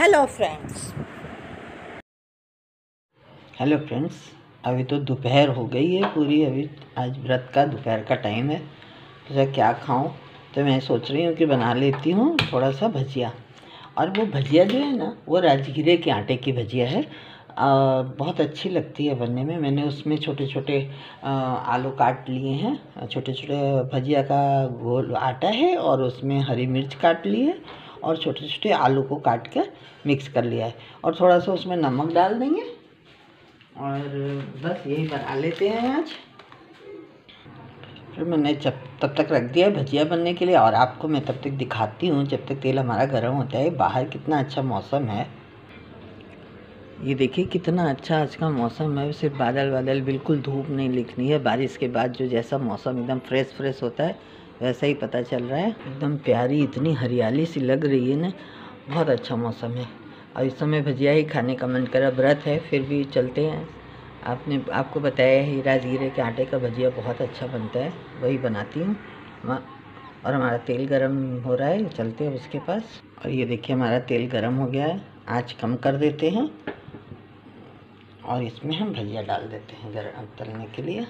Hello friends hello friends अभी तो दोपहर हो गई है पूरी। अभी आज व्रत का दोपहर का टाइम है। तो क्या खाऊं? तो मैं सोच रही हूँ कि बना लेती हूँ थोड़ा सा भजिया। और वो भजिया जो है ना वो राजगीरे के आटे की भजिया है। आ, बहुत अच्छी लगती है बनने में। मैंने उसमें छोटे छोटे आलू काट लिए हैं। छोटे छोटे भजिया का गोल आटा है और उसमें हरी मिर्च काट ली है। और छोटे छोटे आलू को काट कर मिक्स कर लिया है। और थोड़ा सा उसमें नमक डाल देंगे। और बस यही बना लेते हैं आज। फिर मैंने जब तब तक रख दिया है भजिया बनने के लिए। और आपको मैं तब तक दिखाती हूँ जब तक तेल हमारा गर्म होता है। बाहर कितना अच्छा मौसम है। ये देखिए कितना अच्छा आज का मौसम है। सिर्फ़ बादल बादल बिल्कुल धूप नहीं लिखनी है। बारिश के बाद जो जैसा मौसम एकदम फ्रेश फ्रेश होता है वैसा ही पता चल रहा है। एकदम प्यारी, इतनी हरियाली सी लग रही है ना। बहुत अच्छा मौसम है। और इस समय भजिया ही खाने का मन करा, व्रत है, फिर भी चलते हैं। आपने, आपको बताया है राजगीरे के आटे का भजिया बहुत अच्छा बनता है। वही बनाती हूँ। और हमारा तेल गरम हो रहा है, चलते हैं उसके पास। और ये देखिए हमारा तेल गरम हो गया है। आज कम कर देते हैं। और इसमें हम भजिया डाल देते हैं गरम तलने के लिए।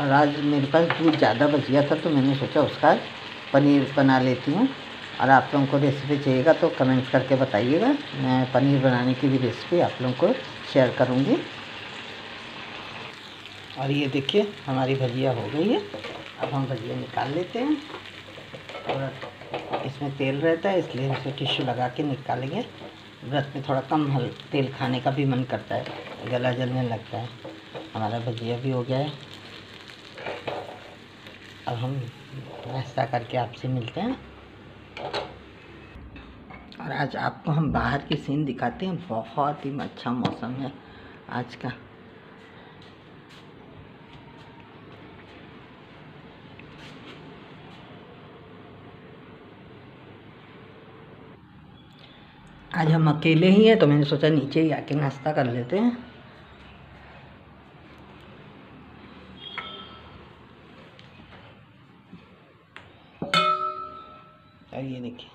और आज मेरे पास दूध ज़्यादा बच गया था तो मैंने सोचा उसका पनीर बना लेती हूँ। और आप लोगों को रेसिपी चाहिएगा तो कमेंट करके बताइएगा। मैं पनीर बनाने की भी रेसिपी आप लोगों को शेयर करूँगी। और ये देखिए, हमारी भजिया हो गई है। अब हम भजिया निकाल लेते हैं। और इसमें तेल रहता है, इसलिए हम इसे टिश्यू लगा के निकालेंगे। व्रत में थोड़ा कम हल, तेल खाने का भी मन करता है। गला जलने लगता है। हमारा भजिया भी हो गया है। अब हम नाश्ता करके आपसे मिलते हैं। और आज आपको हम बाहर की सीन दिखाते हैं। बहुत ही अच्छा मौसम है आज का। आज हम अकेले ही हैं तो मैंने सोचा नीचे ही आके नाश्ता कर लेते हैं। ये देखिए।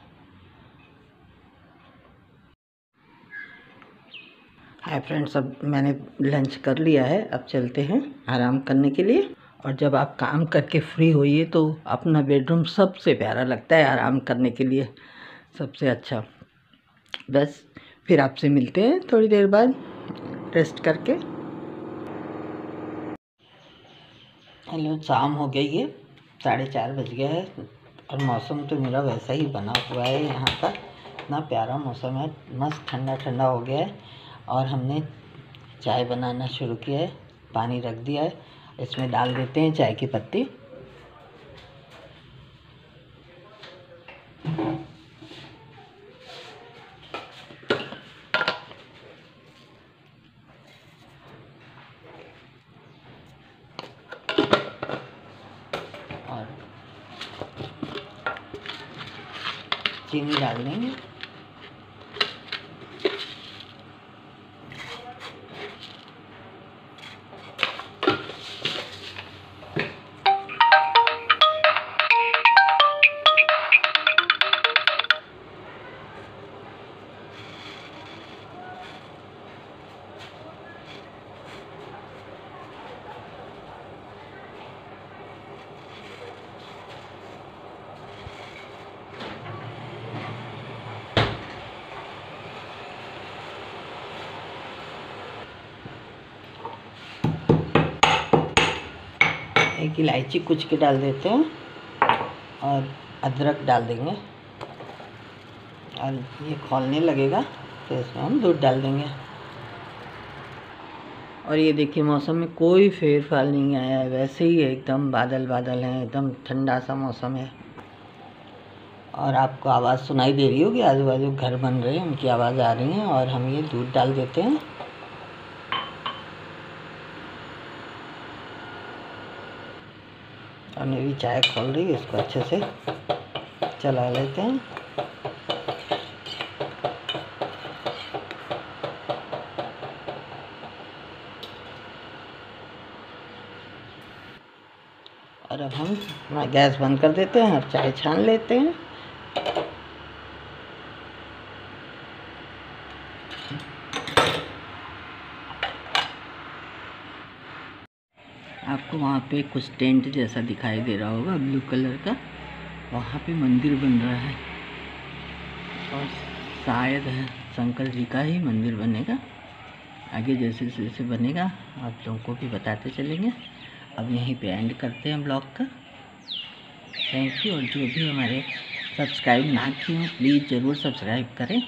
हाय फ्रेंड्स अब मैंने लंच कर लिया है, अब चलते हैं आराम करने के लिए। और जब आप काम करके फ्री होइए तो अपना बेडरूम सबसे प्यारा लगता है आराम करने के लिए, सबसे अच्छा। बस, फिर आपसे मिलते हैं थोड़ी देर बाद रेस्ट करके। हेलो शाम हो गई है, साढ़े चार बज गया है। और मौसम तो मेरा वैसा ही बना हुआ है यहाँ का। इतना प्यारा मौसम है, मस्त ठंडा ठंडा हो गया है और हमने चाय बनाना शुरू किया है, पानी रख दिया है। इसमें डाल देते हैं चाय की पत्ती। चीनी डाल देंगे। एक इलायची कुच के डाल देते हैं और अदरक डाल देंगे। और ये खोलने लगेगा तो इसमें हम दूध डाल देंगे। और ये देखिए, मौसम में कोई फेर फाल नहीं आया है। वैसे ही एकदम बादल बादल हैं, एकदम ठंडा सा मौसम है। और आपको आवाज़ सुनाई दे रही होगी आजू बाजू घर बन रहे हैं, उनकी आवाज़ आ रही है और हम ये दूध डाल देते हैं। और मेरी चाय खोल रही है इसको अच्छे से चला लेते हैं। और अब हम अपना गैस बंद कर देते हैं और चाय छान लेते हैं। आपको वहाँ पे कुछ टेंट जैसा दिखाई दे रहा होगा, ब्लू कलर का। वहाँ पे मंदिर बन रहा है। और शायद शंकर जी का ही मंदिर बनेगा। आगे जैसे जैसे बनेगा, आप लोगों को भी बताते चलेंगे। अब यहीं पे एंड करते हैं ब्लॉग का। थैंक यू और जो भी हमारे सब्सक्राइब ना किए प्लीज़ ज़रूर सब्सक्राइब करें।